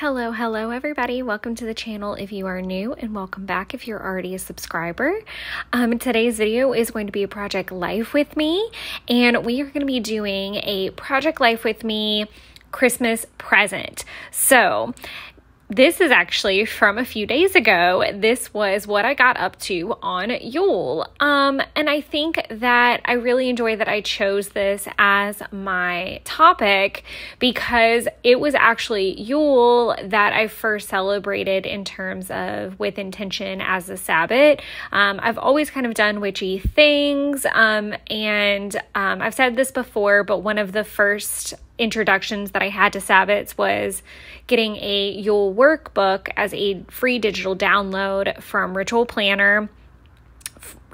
Hello, hello, everybody. Welcome to the channel if you are new, and welcome back if you're already a subscriber. Um, today's video is going to be a Project Life with me, and we are going to be doing a Project Life with me Christmas present. So, this is actually from a few days ago. This was what I got up to on Yule. Um, and I think that I really enjoy that I chose this as my topic because it was actually Yule that I first celebrated in terms of with intention as a Sabbath. Um, I've always kind of done witchy things. Um, and um, I've said this before, but one of the first introductions that I had to Sabbaths was getting a Yule workbook as a free digital download from Ritual Planner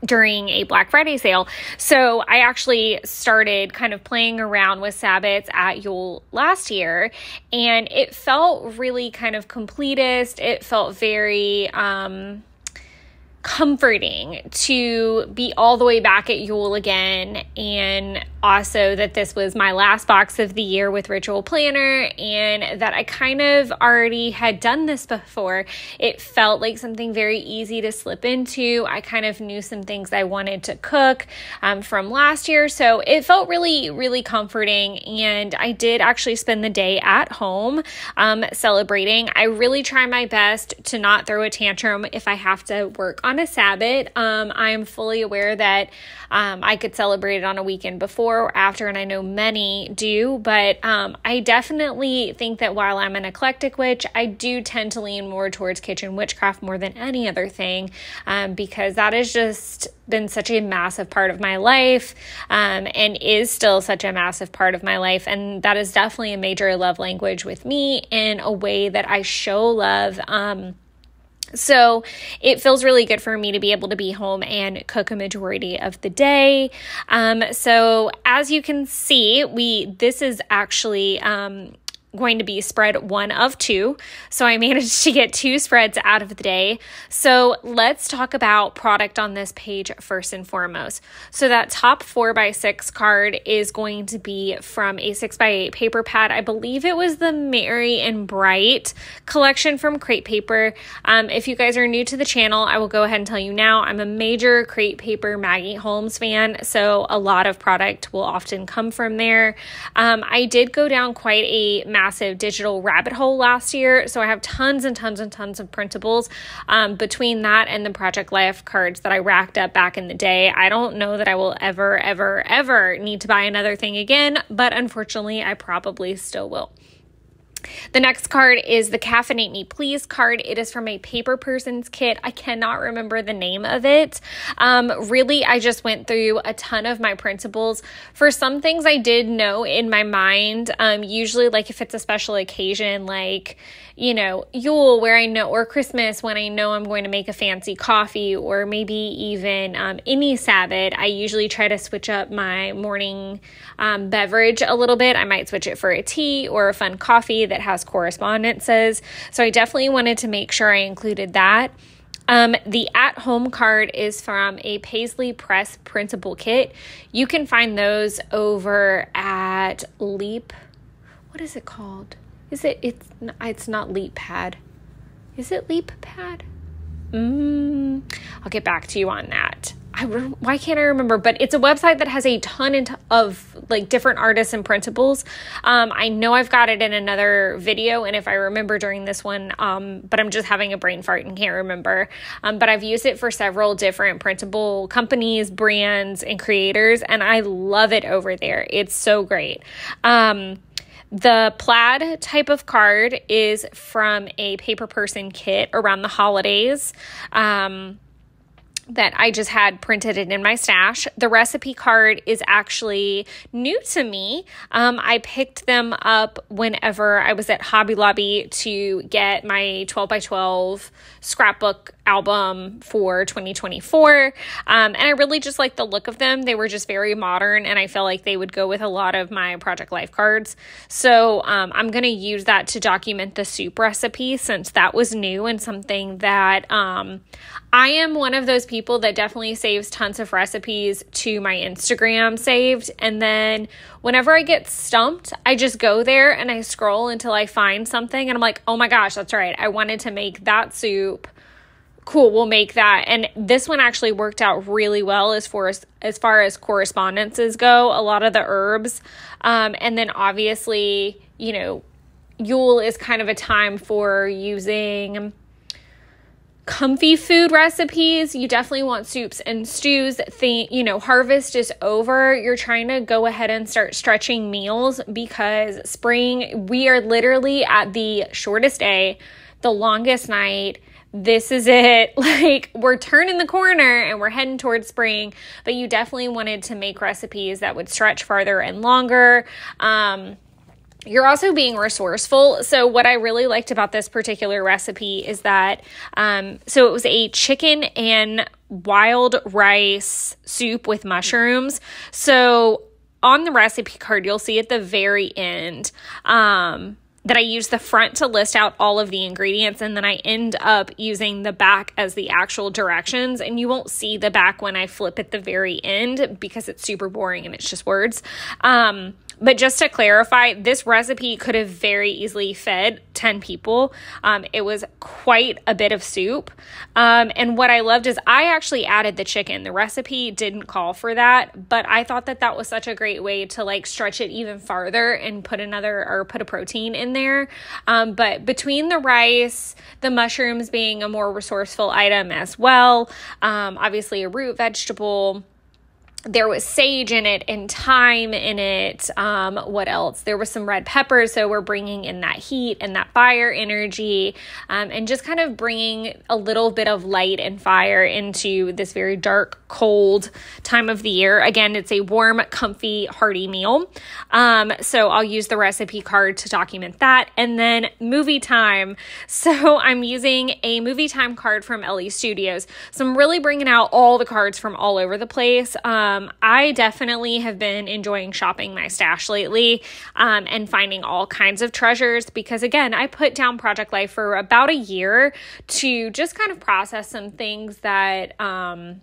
during a Black Friday sale. So I actually started kind of playing around with Sabbaths at Yule last year, and it felt really kind of completist. It felt very, um, comforting to be all the way back at Yule again and also that this was my last box of the year with Ritual Planner and that I kind of already had done this before. It felt like something very easy to slip into. I kind of knew some things I wanted to cook um, from last year, so it felt really, really comforting. And I did actually spend the day at home um, celebrating. I really try my best to not throw a tantrum if I have to work on a Sabbath. Um, I am fully aware that um, I could celebrate it on a weekend before before or after, and I know many do, but um, I definitely think that while I'm an eclectic witch, I do tend to lean more towards kitchen witchcraft more than any other thing um, because that has just been such a massive part of my life um, and is still such a massive part of my life. And that is definitely a major love language with me in a way that I show love. Um, so it feels really good for me to be able to be home and cook a majority of the day. Um, so as you can see, we this is actually um, going to be spread one of two. So I managed to get two spreads out of the day. So let's talk about product on this page first and foremost. So that top four by six card is going to be from a six by eight paper pad. I believe it was the Merry and Bright collection from Crate Paper. Um, if you guys are new to the channel, I will go ahead and tell you now I'm a major Crate Paper Maggie Holmes fan. So a lot of product will often come from there. Um, I did go down quite a massive digital rabbit hole last year. So I have tons and tons and tons of printables um, between that and the Project Life cards that I racked up back in the day. I don't know that I will ever, ever, ever need to buy another thing again, but unfortunately, I probably still will. The next card is the Caffeinate Me Please card. It is from a Paper Persons kit. I cannot remember the name of it. Um, really, I just went through a ton of my printables. For some things, I did know in my mind, um, usually, like if it's a special occasion, like you know, Yule, where I know, or Christmas, when I know I'm going to make a fancy coffee, or maybe even um, any Sabbath, I usually try to switch up my morning um, beverage a little bit. I might switch it for a tea or a fun coffee that has correspondences. So I definitely wanted to make sure I included that. Um, the at home card is from a Paisley Press printable kit. You can find those over at Leap. What is it called? Is it? It's it's not Leap Pad. Is it Leap Pad? Mm, I'll get back to you on that. I why can't I remember? But it's a website that has a ton of like different artists and printables. Um, I know I've got it in another video, and if I remember during this one, um, but I'm just having a brain fart and can't remember. Um, but I've used it for several different printable companies, brands, and creators, and I love it over there. It's so great. Um, the plaid type of card is from a paper person kit around the holidays. Um, that I just had printed it in my stash. The recipe card is actually new to me. Um, I picked them up whenever I was at Hobby Lobby to get my 12 by 12 scrapbook album for 2024. Um, and I really just like the look of them. They were just very modern, and I feel like they would go with a lot of my Project Life cards. So um, I'm going to use that to document the soup recipe since that was new and something that um, I am one of those people that definitely saves tons of recipes to my Instagram saved. And then whenever I get stumped, I just go there and I scroll until I find something. And I'm like, oh my gosh, that's right. I wanted to make that soup cool we'll make that. And this one actually worked out really well as far as as far as correspondences go a lot of the herbs. Um, and then obviously you know yule is kind of a time for using comfy food recipes. You definitely want soups and stews. Think you know harvest is over. You're trying to go ahead and start stretching meals because spring we are literally at the shortest day the longest night this is it. Like, we're turning the corner and we're heading towards spring, but you definitely wanted to make recipes that would stretch farther and longer. Um, you're also being resourceful. So, what I really liked about this particular recipe is that, um, so it was a chicken and wild rice soup with mushrooms. So, on the recipe card, you'll see at the very end, um, that I use the front to list out all of the ingredients and then I end up using the back as the actual directions. And you won't see the back when I flip at the very end because it's super boring and it's just words. Um, but just to clarify, this recipe could have very easily fed 10 people. Um, it was quite a bit of soup. Um, and what I loved is I actually added the chicken. The recipe didn't call for that, but I thought that that was such a great way to like stretch it even farther and put another or put a protein in there. Um, but between the rice, the mushrooms being a more resourceful item as well, um, obviously a root vegetable there was sage in it and thyme in it. Um, what else? There was some red pepper. so we're bringing in that heat and that fire energy, um, and just kind of bringing a little bit of light and fire into this very dark, cold time of the year. Again, it's a warm, comfy, hearty meal. Um, so I'll use the recipe card to document that, and then movie time. So I'm using a movie time card from Ellie Studios. So I'm really bringing out all the cards from all over the place. Um, um, I definitely have been enjoying shopping my stash lately um, and finding all kinds of treasures because, again, I put down Project Life for about a year to just kind of process some things that. Um,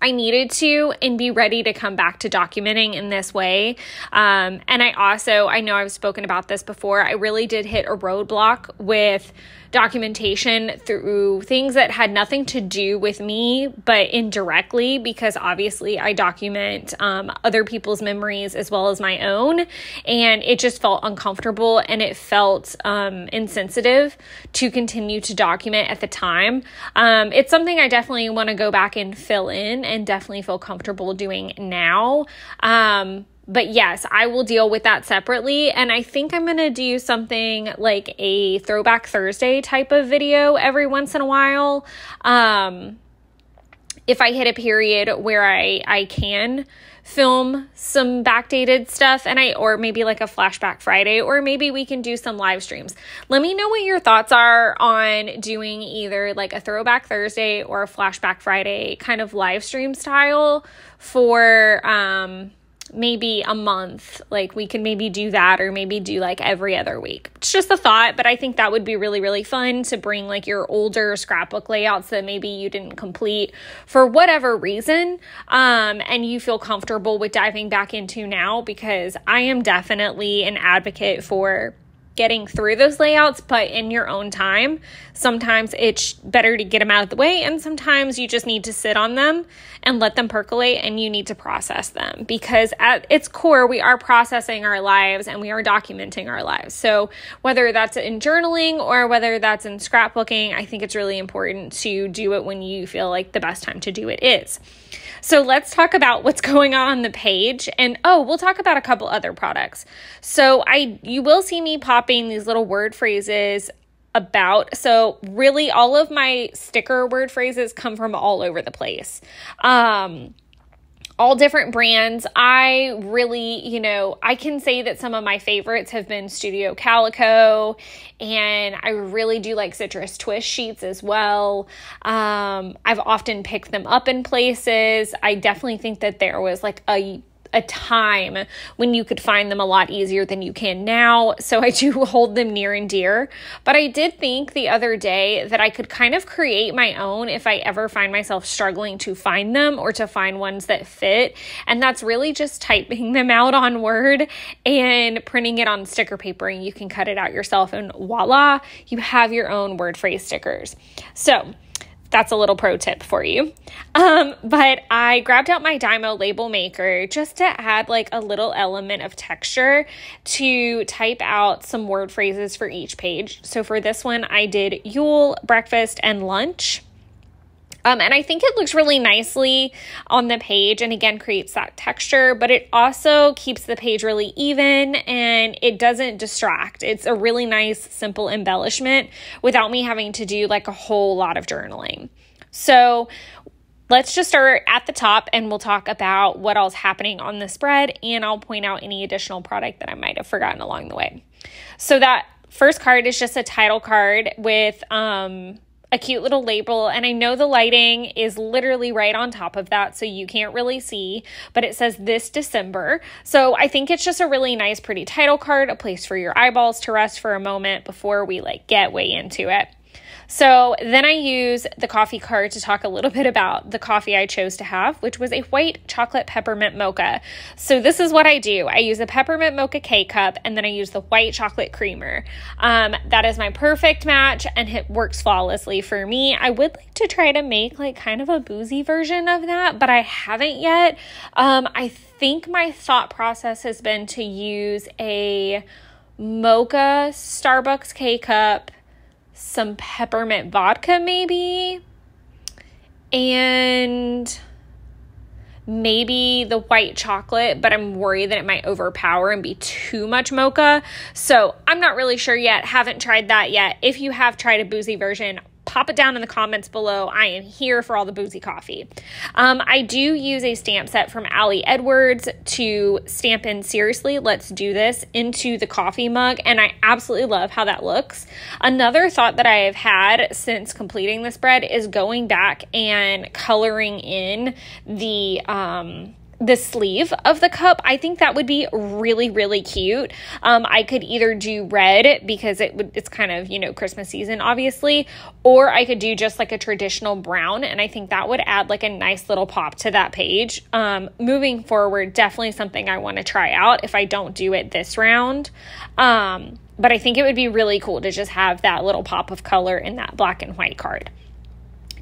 I needed to and be ready to come back to documenting in this way. Um, and I also, I know I've spoken about this before, I really did hit a roadblock with documentation through things that had nothing to do with me, but indirectly, because obviously I document um, other people's memories as well as my own. And it just felt uncomfortable and it felt um, insensitive to continue to document at the time. Um, it's something I definitely want to go back and fill in and definitely feel comfortable doing now. Um, but yes, I will deal with that separately. And I think I'm going to do something like a throwback Thursday type of video every once in a while. Um, if I hit a period where I, I can film some backdated stuff and I or maybe like a flashback Friday or maybe we can do some live streams. Let me know what your thoughts are on doing either like a throwback Thursday or a flashback Friday kind of live stream style for um maybe a month. Like we can maybe do that or maybe do like every other week. It's just a thought, but I think that would be really, really fun to bring like your older scrapbook layouts that maybe you didn't complete for whatever reason. Um, and you feel comfortable with diving back into now because I am definitely an advocate for getting through those layouts, but in your own time. Sometimes it's better to get them out of the way, and sometimes you just need to sit on them and let them percolate and you need to process them because at its core, we are processing our lives and we are documenting our lives. So, whether that's in journaling or whether that's in scrapbooking, I think it's really important to do it when you feel like the best time to do it is. So let's talk about what's going on on the page. And oh, we'll talk about a couple other products. So I you will see me popping these little word phrases about. So really all of my sticker word phrases come from all over the place. Um all different brands. I really, you know, I can say that some of my favorites have been Studio Calico, and I really do like Citrus Twist sheets as well. Um, I've often picked them up in places. I definitely think that there was like a a time when you could find them a lot easier than you can now. So I do hold them near and dear. But I did think the other day that I could kind of create my own if I ever find myself struggling to find them or to find ones that fit. And that's really just typing them out on Word and printing it on sticker paper. And you can cut it out yourself, and voila, you have your own word phrase stickers. So, that's a little pro tip for you. Um, but I grabbed out my Dymo label maker just to add like a little element of texture to type out some word phrases for each page. So for this one, I did Yule, breakfast, and lunch. Um, and I think it looks really nicely on the page and again creates that texture, but it also keeps the page really even and it doesn't distract. It's a really nice, simple embellishment without me having to do like a whole lot of journaling. So let's just start at the top and we'll talk about what else happening on the spread and I'll point out any additional product that I might have forgotten along the way. So that first card is just a title card with um a cute little label. And I know the lighting is literally right on top of that, so you can't really see, but it says this December. So I think it's just a really nice, pretty title card, a place for your eyeballs to rest for a moment before we like get way into it. So then I use the coffee card to talk a little bit about the coffee I chose to have, which was a white chocolate peppermint mocha. So this is what I do I use a peppermint mocha K cup and then I use the white chocolate creamer. Um, that is my perfect match and it works flawlessly for me. I would like to try to make like kind of a boozy version of that, but I haven't yet. Um, I think my thought process has been to use a mocha Starbucks K cup some peppermint vodka, maybe, and maybe the white chocolate, but I'm worried that it might overpower and be too much mocha. So I'm not really sure yet. Haven't tried that yet. If you have tried a boozy version, pop it down in the comments below. I am here for all the boozy coffee. Um, I do use a stamp set from Ali Edwards to stamp in seriously, let's do this into the coffee mug, and I absolutely love how that looks. Another thought that I have had since completing this spread is going back and coloring in the um, the sleeve of the cup. I think that would be really, really cute. Um, I could either do red because it would it's kind of, you know, Christmas season, obviously, or I could do just like a traditional brown. And I think that would add like a nice little pop to that page. Um, moving forward, definitely something I want to try out if I don't do it this round. Um, but I think it would be really cool to just have that little pop of color in that black and white card.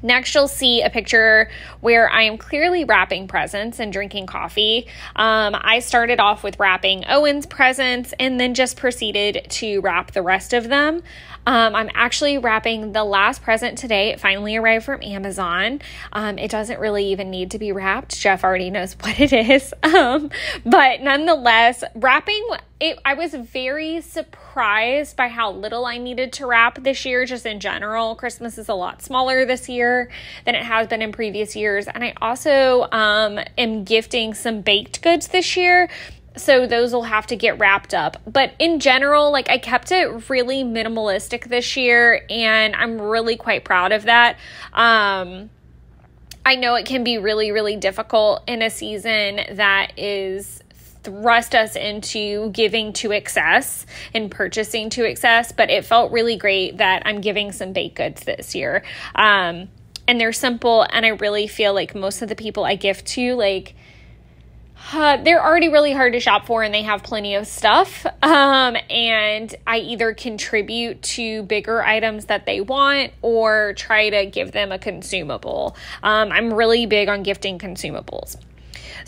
Next, you'll see a picture where I am clearly wrapping presents and drinking coffee. Um, I started off with wrapping Owen's presents and then just proceeded to wrap the rest of them. Um, I'm actually wrapping the last present today. It finally arrived from Amazon. Um, it doesn't really even need to be wrapped. Jeff already knows what it is. Um, but nonetheless, wrapping it, I was very surprised by how little I needed to wrap this year, just in general. Christmas is a lot smaller this year than it has been in previous years. And I also um, am gifting some baked goods this year so those will have to get wrapped up. But in general, like I kept it really minimalistic this year and I'm really quite proud of that. Um I know it can be really really difficult in a season that is thrust us into giving to excess and purchasing to excess, but it felt really great that I'm giving some baked goods this year. Um and they're simple and I really feel like most of the people I gift to like uh, they're already really hard to shop for and they have plenty of stuff. Um, and I either contribute to bigger items that they want or try to give them a consumable. Um, I'm really big on gifting consumables.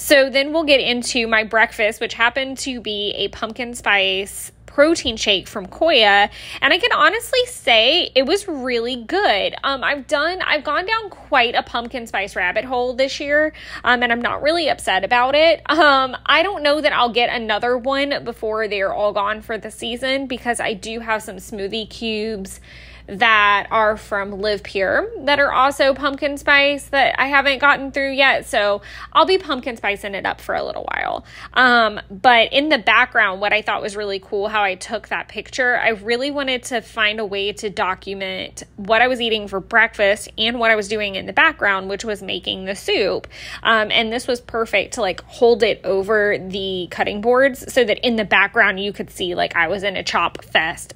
So then we'll get into my breakfast, which happened to be a pumpkin spice protein shake from Koia, and I can honestly say it was really good. Um, I've done, I've gone down quite a pumpkin spice rabbit hole this year, um, and I'm not really upset about it. Um, I don't know that I'll get another one before they're all gone for the season because I do have some smoothie cubes that are from Live Pure that are also pumpkin spice that I haven't gotten through yet. So I'll be pumpkin spicing it up for a little while. Um, but in the background, what I thought was really cool how I took that picture, I really wanted to find a way to document what I was eating for breakfast and what I was doing in the background, which was making the soup. Um, and this was perfect to like hold it over the cutting boards so that in the background you could see like I was in a chop fest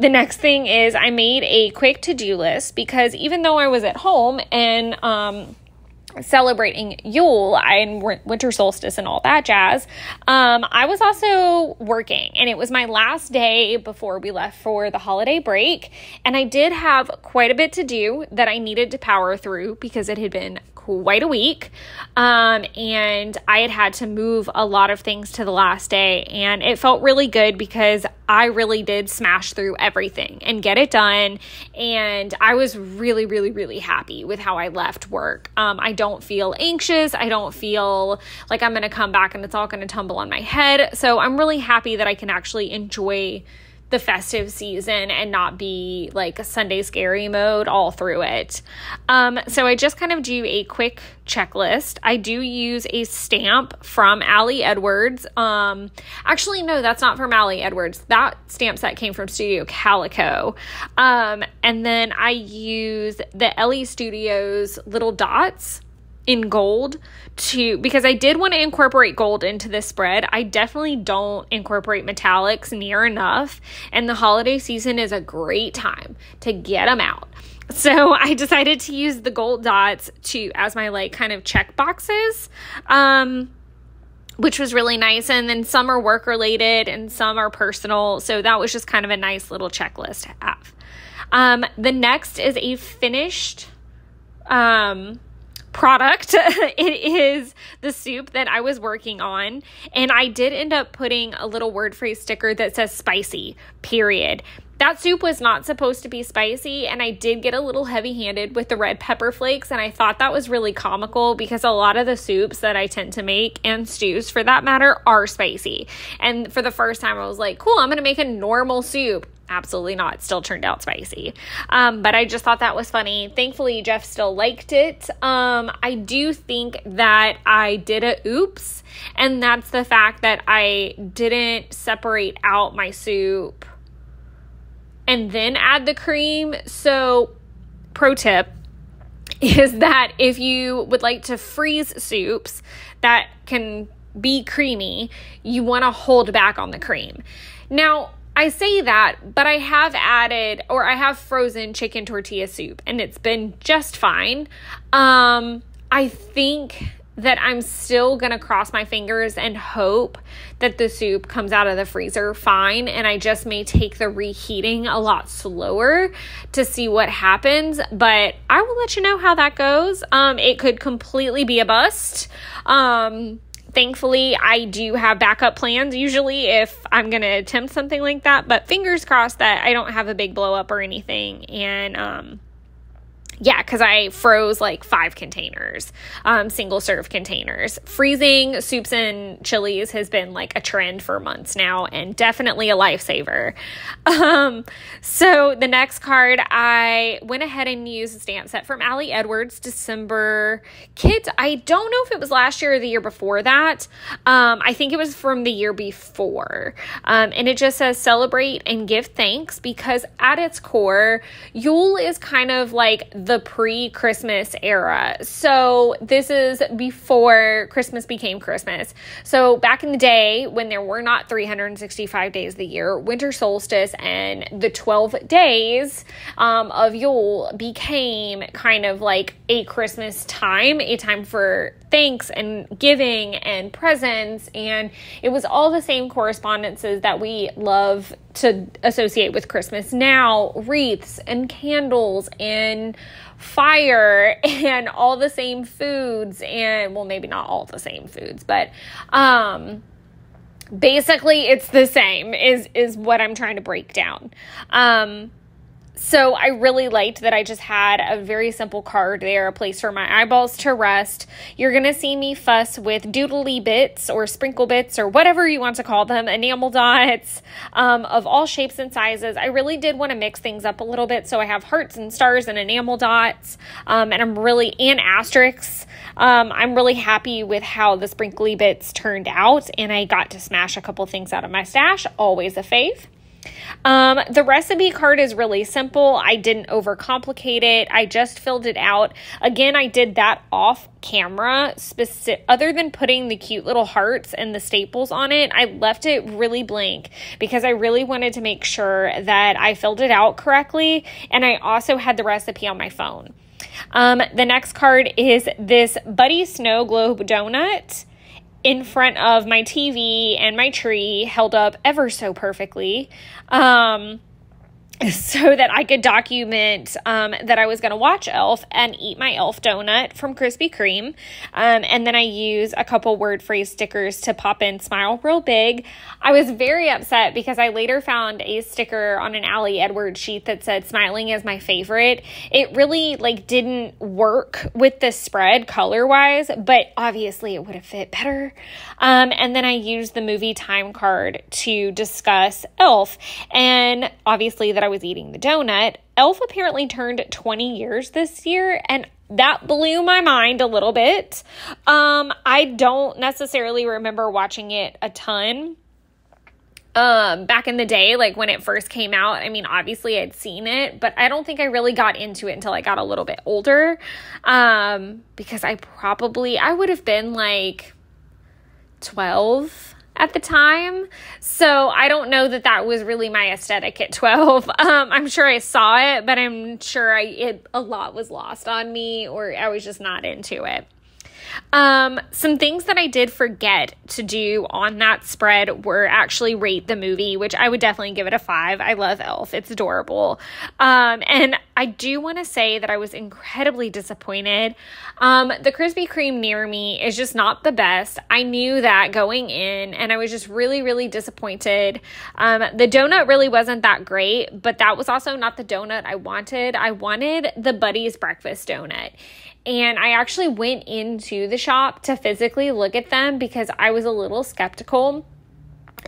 the next thing is I made a quick to do list because even though I was at home and um, celebrating Yule and winter solstice and all that jazz, um, I was also working and it was my last day before we left for the holiday break. And I did have quite a bit to do that I needed to power through because it had been quite a week. Um, and I had had to move a lot of things to the last day. And it felt really good because I really did smash through everything and get it done. And I was really, really, really happy with how I left work. Um, I don't feel anxious. I don't feel like I'm going to come back and it's all going to tumble on my head. So I'm really happy that I can actually enjoy the festive season and not be like a Sunday scary mode all through it. Um, so I just kind of do a quick checklist. I do use a stamp from Ali Edwards. Um, actually, no, that's not from Ali Edwards. That stamp set came from Studio Calico. Um, and then I use the Ellie Studios little dots in gold to because I did want to incorporate gold into this spread. I definitely don't incorporate metallics near enough, and the holiday season is a great time to get them out. So I decided to use the gold dots to as my like kind of check boxes. Um which was really nice. And then some are work related and some are personal. So that was just kind of a nice little checklist to have. Um, the next is a finished um, product. it is the soup that I was working on. And I did end up putting a little word phrase sticker that says spicy, period. That soup was not supposed to be spicy, and I did get a little heavy handed with the red pepper flakes. And I thought that was really comical because a lot of the soups that I tend to make and stews for that matter are spicy. And for the first time, I was like, cool, I'm gonna make a normal soup absolutely not. Still turned out spicy. Um, but I just thought that was funny. Thankfully, Jeff still liked it. Um, I do think that I did a oops, and that's the fact that I didn't separate out my soup and then add the cream. So, pro tip is that if you would like to freeze soups that can be creamy, you want to hold back on the cream. Now, I say that, but I have added or I have frozen chicken tortilla soup and it's been just fine. Um, I think that I'm still going to cross my fingers and hope that the soup comes out of the freezer fine. And I just may take the reheating a lot slower to see what happens. But I will let you know how that goes. Um, it could completely be a bust. Um, thankfully, I do have backup plans usually if I'm going to attempt something like that. But fingers crossed that I don't have a big blow up or anything. And, um, yeah, because I froze like five containers, um, single serve containers. Freezing soups and chilies has been like a trend for months now and definitely a lifesaver. Um, so the next card, I went ahead and used a stamp set from Ali Edwards December kit. I don't know if it was last year or the year before that. Um, I think it was from the year before. Um, and it just says celebrate and give thanks because at its core, Yule is kind of like the pre Christmas era. So this is before Christmas became Christmas. So back in the day when there were not 365 days of the year, winter solstice and the 12 days um, of Yule became kind of like a Christmas time, a time for thanks and giving and presents. And it was all the same correspondences that we love to associate with Christmas. Now wreaths and candles and fire and all the same foods and well maybe not all the same foods but um basically it's the same is is what I'm trying to break down. Um so I really liked that I just had a very simple card there, a place for my eyeballs to rest. You're going to see me fuss with doodly bits or sprinkle bits or whatever you want to call them, enamel dots um, of all shapes and sizes. I really did want to mix things up a little bit. So I have hearts and stars and enamel dots, um, and I'm really, and asterisks. Um, I'm really happy with how the sprinkly bits turned out, and I got to smash a couple things out of my stash. Always a fave. Um, the recipe card is really simple. I didn't overcomplicate it. I just filled it out. Again, I did that off camera. Specific, other than putting the cute little hearts and the staples on it, I left it really blank because I really wanted to make sure that I filled it out correctly. And I also had the recipe on my phone. Um, the next card is this Buddy Snow Globe donut in front of my TV and my tree held up ever so perfectly. Um, so that I could document um, that I was going to watch Elf and eat my Elf donut from Krispy Kreme. Um, and then I use a couple word phrase stickers to pop in smile real big. I was very upset because I later found a sticker on an Ali Edwards sheet that said smiling is my favorite. It really like didn't work with the spread color wise, but obviously it would have fit better. Um, and then I used the movie time card to discuss Elf. And obviously that I was eating the donut. Elf apparently turned 20 years this year, and that blew my mind a little bit. Um, I don't necessarily remember watching it a ton um back in the day like when it first came out i mean obviously i'd seen it but i don't think i really got into it until i got a little bit older um because i probably i would have been like 12 at the time. So I don't know that that was really my aesthetic at 12. Um, I'm sure I saw it, but I'm sure I, it, a lot was lost on me or I was just not into it. Um, some things that I did forget to do on that spread were actually rate the movie, which I would definitely give it a five. I love Elf, it's adorable. Um, and I do want to say that I was incredibly disappointed. Um, the Krispy Kreme near me is just not the best. I knew that going in, and I was just really, really disappointed. Um, the donut really wasn't that great, but that was also not the donut I wanted. I wanted the Buddy's breakfast donut. And I actually went into the shop to physically look at them because I was a little skeptical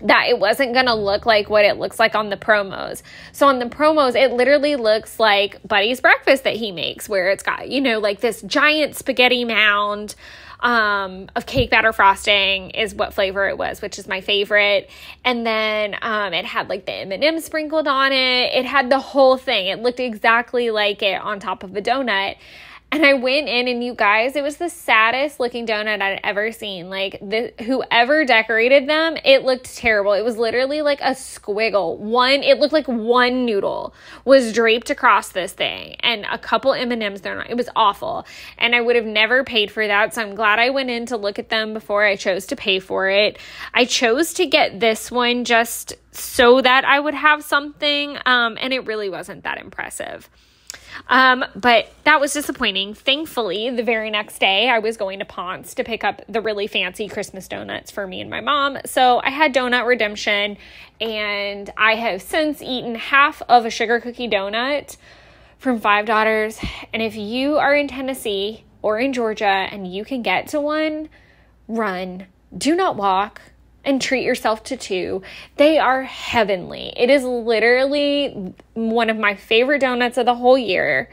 that it wasn't going to look like what it looks like on the promos. So on the promos, it literally looks like Buddy's breakfast that he makes, where it's got, you know, like this giant spaghetti mound um, of cake batter frosting is what flavor it was, which is my favorite. And then um, it had like the M&M sprinkled on it. It had the whole thing. It looked exactly like it on top of a donut. And I went in and you guys, it was the saddest looking donut I'd ever seen. Like the whoever decorated them, it looked terrible. It was literally like a squiggle. One, it looked like one noodle was draped across this thing and a couple M&Ms there. It was awful. And I would have never paid for that. So I'm glad I went in to look at them before I chose to pay for it. I chose to get this one just so that I would have something um, and it really wasn't that impressive. Um, but that was disappointing. Thankfully, the very next day, I was going to Ponce to pick up the really fancy Christmas donuts for me and my mom. So I had donut redemption, and I have since eaten half of a sugar cookie donut from Five Daughters. And if you are in Tennessee or in Georgia and you can get to one, run. Do not walk and treat yourself to two. They are heavenly. It is literally one of my favorite donuts of the whole year.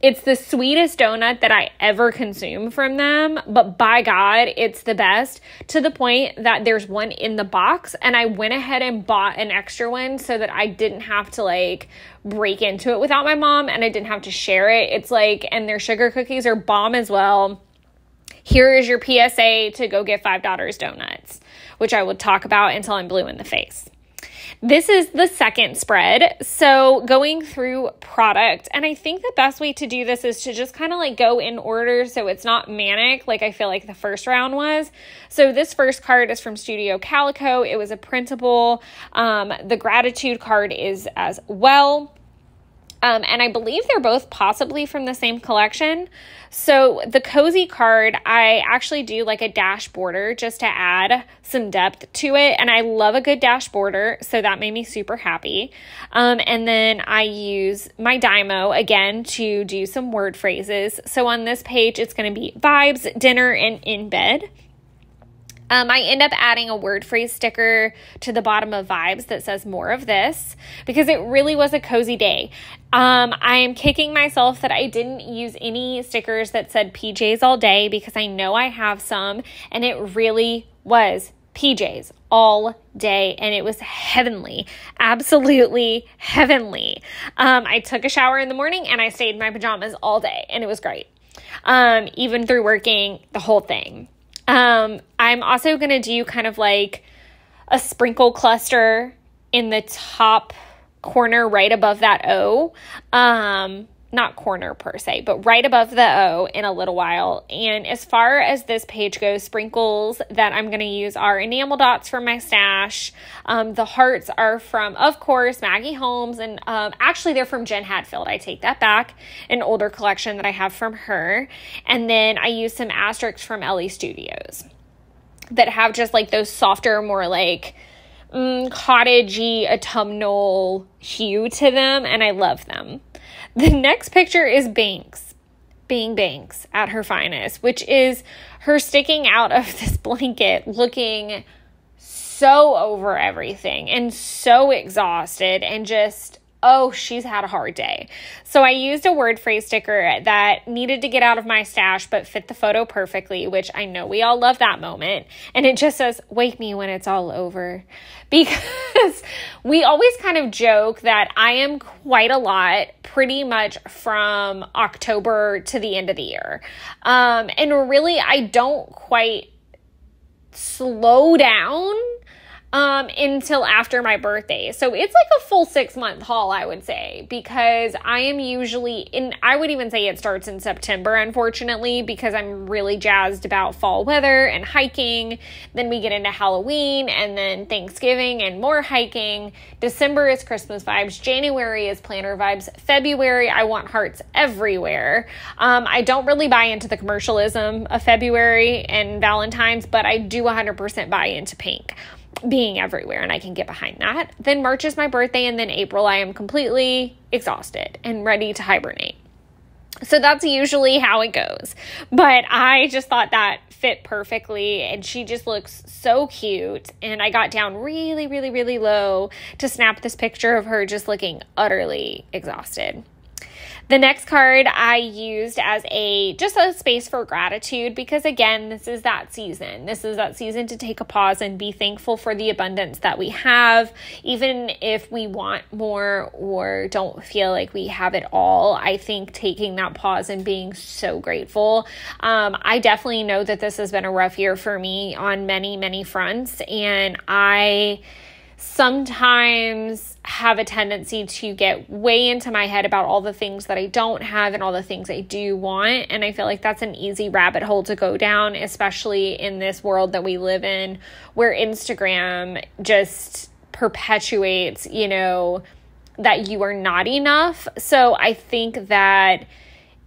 It's the sweetest donut that I ever consume from them, but by God, it's the best to the point that there's one in the box and I went ahead and bought an extra one so that I didn't have to like break into it without my mom and I didn't have to share it. It's like, and their sugar cookies are bomb as well. Here is your PSA to go get Five Daughters donuts which I will talk about until I'm blue in the face. This is the second spread. So, going through product, and I think the best way to do this is to just kind of like go in order so it's not manic like I feel like the first round was. So, this first card is from Studio Calico. It was a printable. Um, the gratitude card is as well. Um, and I believe they're both possibly from the same collection. So the cozy card, I actually do like a dash border just to add some depth to it. And I love a good dash border, so that made me super happy. Um, and then I use my Dymo again to do some word phrases. So on this page, it's going to be vibes, dinner, and in bed. Um, I end up adding a word phrase sticker to the bottom of Vibes that says more of this because it really was a cozy day. Um, I am kicking myself that I didn't use any stickers that said PJs all day because I know I have some and it really was PJs all day and it was heavenly, absolutely heavenly. Um, I took a shower in the morning and I stayed in my pajamas all day and it was great. Um, even through working the whole thing. Um, I'm also going to do kind of like a sprinkle cluster in the top corner right above that O. Um, not corner per se, but right above the O in a little while. And as far as this page goes, sprinkles that I'm going to use are enamel dots from my stash. Um, the hearts are from, of course, Maggie Holmes, and um, actually they're from Jen Hatfield. I take that back, an older collection that I have from her. And then I use some asterisks from Ellie Studios that have just like those softer, more like mm, cottagey autumnal hue to them, and I love them. The next picture is Banks, being Banks at her finest, which is her sticking out of this blanket looking so over everything and so exhausted and just oh, she's had a hard day. So I used a word phrase sticker that needed to get out of my stash but fit the photo perfectly, which I know we all love that moment. And it just says, Wake me when it's all over. Because we always kind of joke that I am quite a lot pretty much from October to the end of the year. Um, and really, I don't quite slow down um until after my birthday. So it's like a full 6 month haul I would say because I am usually in I would even say it starts in September unfortunately because I'm really jazzed about fall weather and hiking. Then we get into Halloween and then Thanksgiving and more hiking. December is Christmas vibes, January is planner vibes, February I want hearts everywhere. Um I don't really buy into the commercialism of February and Valentine's, but I do 100% buy into pink being everywhere and I can get behind that. Then March is my birthday and then April I am completely exhausted and ready to hibernate. So that's usually how it goes. But I just thought that fit perfectly and she just looks so cute and I got down really really really low to snap this picture of her just looking utterly exhausted. The next card I used as a just a space for gratitude because again, this is that season. This is that season to take a pause and be thankful for the abundance that we have, even if we want more or don't feel like we have it all. I think taking that pause and being so grateful. Um, I definitely know that this has been a rough year for me on many, many fronts, and I sometimes have a tendency to get way into my head about all the things that I don't have and all the things I do want. And I feel like that's an easy rabbit hole to go down, especially in this world that we live in where Instagram just perpetuates, you know, that you are not enough. So I think that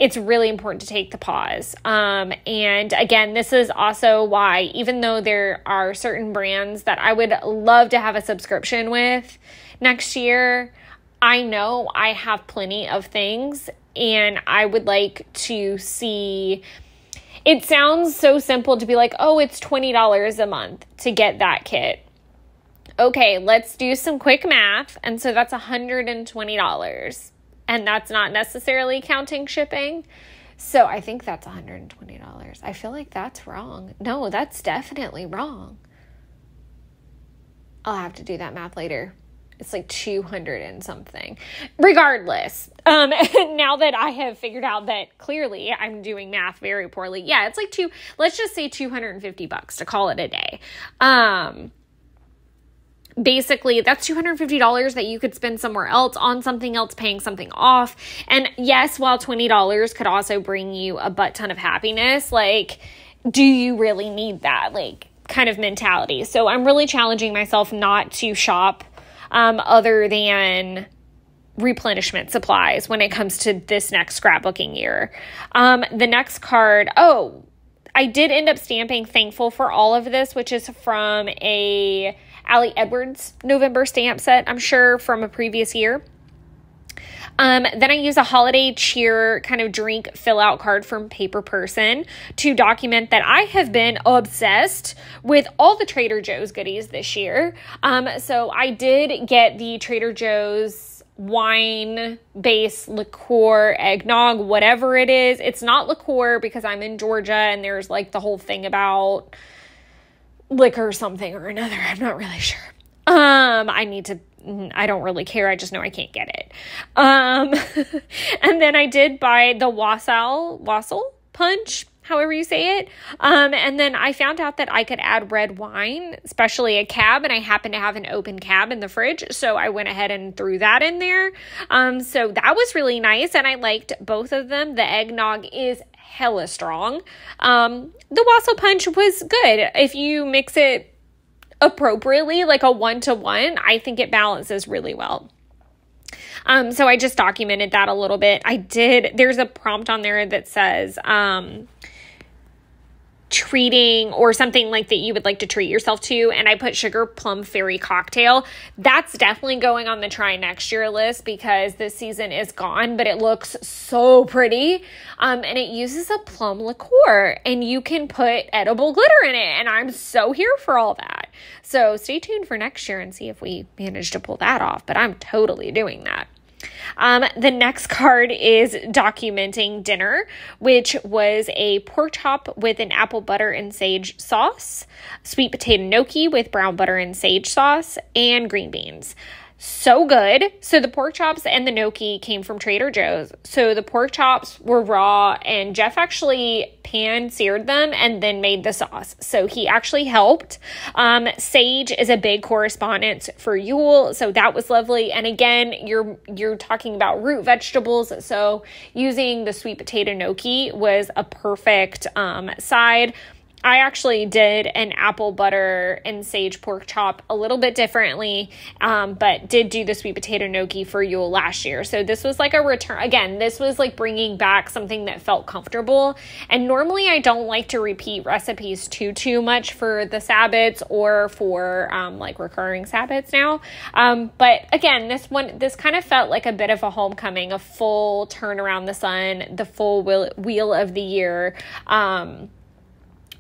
it's really important to take the pause. Um, and again, this is also why, even though there are certain brands that I would love to have a subscription with next year, I know I have plenty of things and I would like to see. It sounds so simple to be like, oh, it's $20 a month to get that kit. Okay, let's do some quick math. And so that's $120 and that's not necessarily counting shipping. So I think that's $120. I feel like that's wrong. No, that's definitely wrong. I'll have to do that math later. It's like 200 and something. Regardless, um now that I have figured out that clearly I'm doing math very poorly. Yeah, it's like two let's just say 250 bucks to call it a day. Um basically that's $250 that you could spend somewhere else on something else paying something off and yes while $20 could also bring you a butt ton of happiness like do you really need that like kind of mentality so i'm really challenging myself not to shop um, other than replenishment supplies when it comes to this next scrapbooking year. Um, the next card, oh, I did end up stamping thankful for all of this, which is from a Ali Edwards November stamp set, I'm sure from a previous year. Um, then I use a holiday cheer kind of drink fill out card from Paper Person to document that I have been obsessed with all the Trader Joe's goodies this year. Um, so I did get the Trader Joe's wine base liqueur eggnog whatever it is it's not liqueur because i'm in georgia and there's like the whole thing about liquor or something or another i'm not really sure um i need to I don't really care. I just know I can't get it. Um, and then I did buy the Wassail Wassail punch, however you say it. Um, and then I found out that I could add red wine, especially a cab, and I happen to have an open cab in the fridge, so I went ahead and threw that in there. Um, so that was really nice, and I liked both of them. The eggnog is hella strong. Um, the Wassail punch was good if you mix it appropriately, like a one to one, I think it balances really well. Um, so I just documented that a little bit. I did, there's a prompt on there that says, um, treating or something like that you would like to treat yourself to and I put sugar plum fairy cocktail. That's definitely going on the try next year list because this season is gone, but it looks so pretty. Um and it uses a plum liqueur and you can put edible glitter in it and I'm so here for all that. So stay tuned for next year and see if we manage to pull that off, but I'm totally doing that. Um, the next card is documenting dinner, which was a pork chop with an apple butter and sage sauce, sweet potato gnocchi with brown butter and sage sauce, and green beans so good. So the pork chops and the gnocchi came from Trader Joe's. So the pork chops were raw and Jeff actually pan seared them and then made the sauce. So he actually helped. Um, Sage is a big correspondence for Yule, so that was lovely. And again, you're you're talking about root vegetables, so using the sweet potato gnocchi was a perfect um, side. I actually did an apple butter and sage pork chop a little bit differently, um, but did do the sweet potato gnocchi for Yule last year. So this was like a return. Again, this was like bringing back something that felt comfortable. And normally I don't like to repeat recipes too too much for the Sabbats or for um, like recurring Sabbats now. Um, but again, this one this kind of felt like a bit of a homecoming, a full turn around the sun, the full wheel, wheel of the year. Um,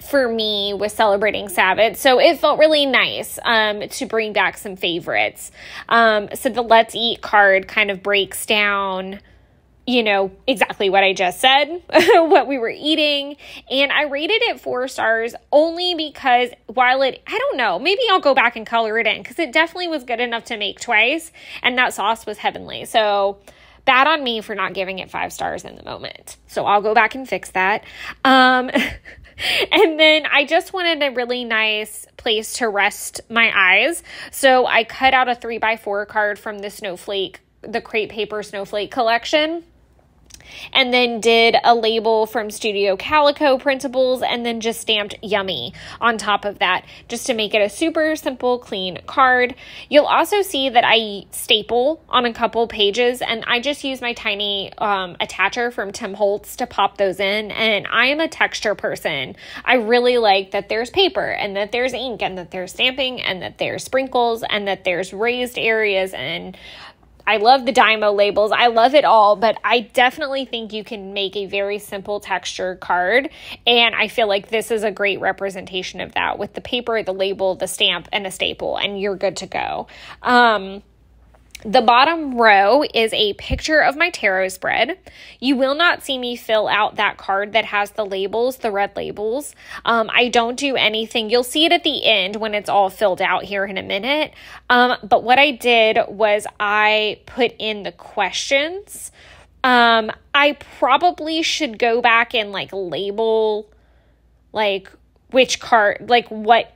for me with celebrating Sabbath. So it felt really nice um, to bring back some favorites. Um, so the Let's Eat card kind of breaks down you know, exactly what I just said, what we were eating. And I rated it four stars only because while it, I don't know, maybe I'll go back and color it in because it definitely was good enough to make twice. And that sauce was heavenly. So bad on me for not giving it five stars in the moment. So I'll go back and fix that. Um, and then I just wanted a really nice place to rest my eyes. So I cut out a three by four card from the snowflake, the crepe paper snowflake collection and then did a label from Studio Calico printables and then just stamped yummy on top of that just to make it a super simple, clean card. You'll also see that I staple on a couple pages and I just use my tiny um, attacher from Tim Holtz to pop those in. And I am a texture person. I really like that there's paper and that there's ink and that there's stamping and that there's sprinkles and that there's raised areas and I love the Dymo labels. I love it all, but I definitely think you can make a very simple texture card. And I feel like this is a great representation of that with the paper, the label, the stamp, and a staple, and you're good to go. Um, the bottom row is a picture of my tarot spread. You will not see me fill out that card that has the labels, the red labels. Um, I don't do anything. You'll see it at the end when it's all filled out here in a minute. Um, but what I did was I put in the questions. Um, I probably should go back and like label like which card, like what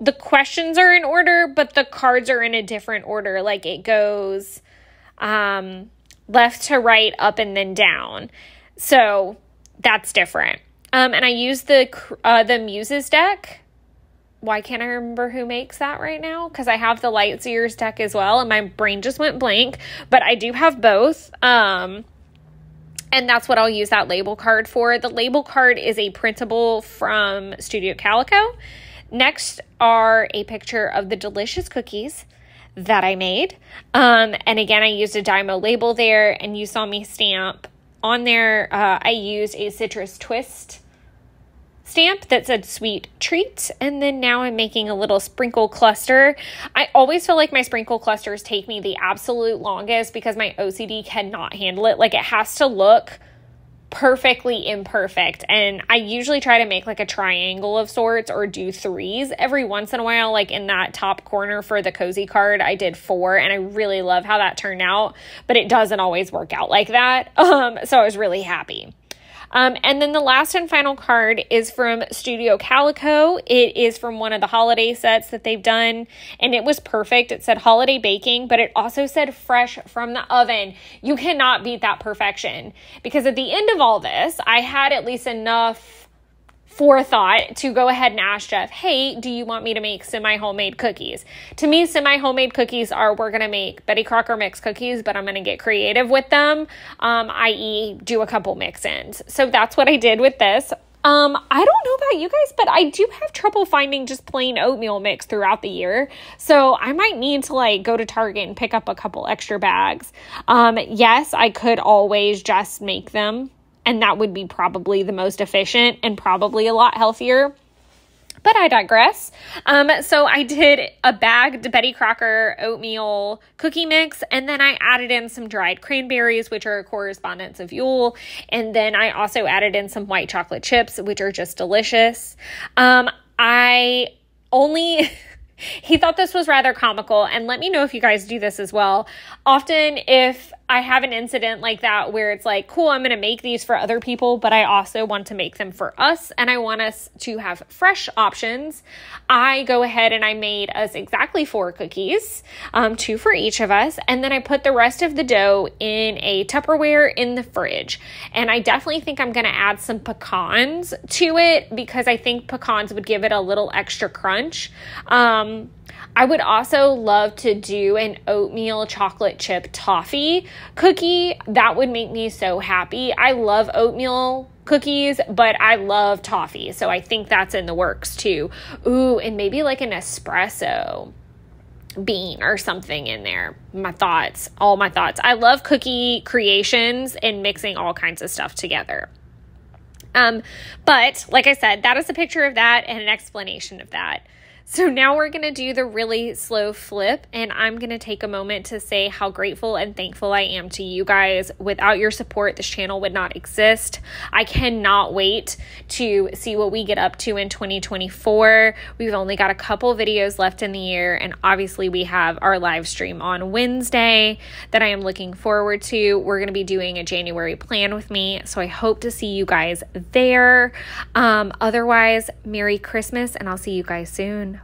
the questions are in order, but the cards are in a different order. Like it goes um, left to right, up, and then down. So that's different. Um, and I use the uh, the Muses deck why can't I remember who makes that right now? Because I have the Lightseers deck as well, and my brain just went blank. But I do have both. Um, and that's what I'll use that label card for. The label card is a printable from Studio Calico. Next are a picture of the delicious cookies that I made. Um, and again, I used a Dymo label there, and you saw me stamp on there. Uh, I used a citrus twist stamp that said sweet treat and then now I'm making a little sprinkle cluster. I always feel like my sprinkle clusters take me the absolute longest because my OCD cannot handle it. Like it has to look perfectly imperfect. And I usually try to make like a triangle of sorts or do threes every once in a while like in that top corner for the cozy card. I did four and I really love how that turned out but it doesn't always work out like that. Um so I was really happy um, and then the last and final card is from Studio Calico. It is from one of the holiday sets that they've done, and it was perfect. It said holiday baking, but it also said fresh from the oven. You cannot beat that perfection because at the end of all this, I had at least enough forethought to go ahead and ask Jeff, hey, do you want me to make semi homemade cookies? To me, semi homemade cookies are we're going to make Betty Crocker mix cookies, but I'm going to get creative with them, um, i.e., do a couple mix ins. So that's what I did with this. Um, I don't know about you guys, but I do have trouble finding just plain oatmeal mix throughout the year. So I might need to like go to Target and pick up a couple extra bags. Um, yes, I could always just make them and that would be probably the most efficient and probably a lot healthier. But I digress. Um, so I did a bagged Betty Crocker oatmeal cookie mix, and then I added in some dried cranberries, which are a correspondence of Yule, and then I also added in some white chocolate chips, which are just delicious. Um, I only he thought this was rather comical and let me know if you guys do this as well often if I have an incident like that where it's like, cool, I'm going to make these for other people, but I also want to make them for us and I want us to have fresh options. I go ahead and I made us exactly four cookies, um, two for each of us, and then I put the rest of the dough in a Tupperware in the fridge. And I definitely think I'm going to add some pecans to it because I think pecans would give it a little extra crunch. Um, I would also love to do an oatmeal chocolate chip toffee cookie. That would make me so happy. I love oatmeal cookies, but I love toffee. So I think that's in the works too. Ooh, and maybe like an espresso bean or something in there. My thoughts, all my thoughts. I love cookie creations and mixing all kinds of stuff together. Um, but like I said, that is a picture of that and an explanation of that. So now we're going to do the really slow flip, and I'm going to take a moment to say how grateful and thankful I am to you guys. Without your support, this channel would not exist. I cannot wait to see what we get up to in 2024. We've only got a couple videos left in the year, and obviously, we have our live stream on Wednesday that I am looking forward to. We're going to be doing a January plan with me, so I hope to see you guys there. Um, otherwise, Merry Christmas, and I'll see you guys soon.